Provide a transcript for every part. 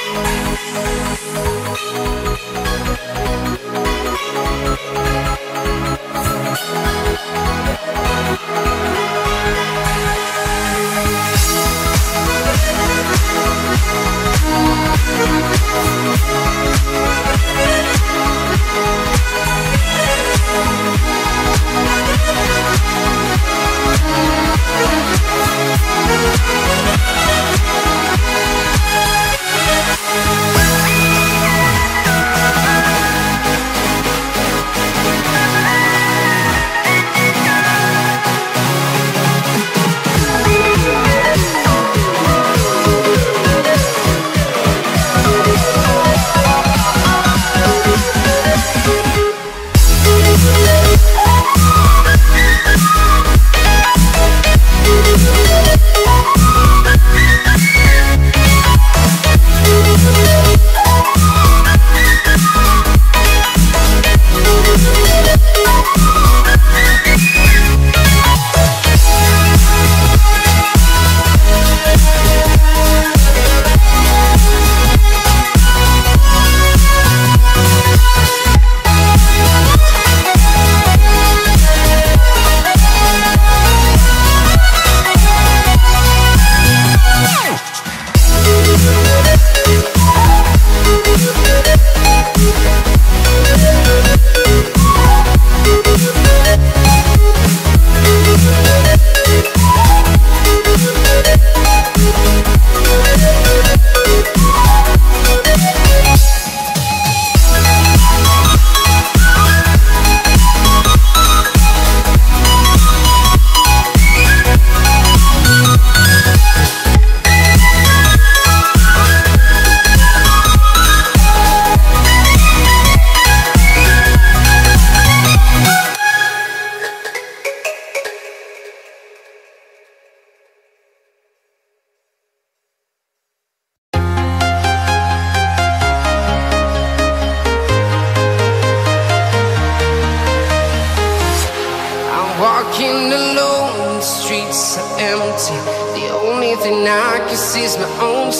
We'll be right.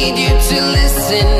Need you to listen,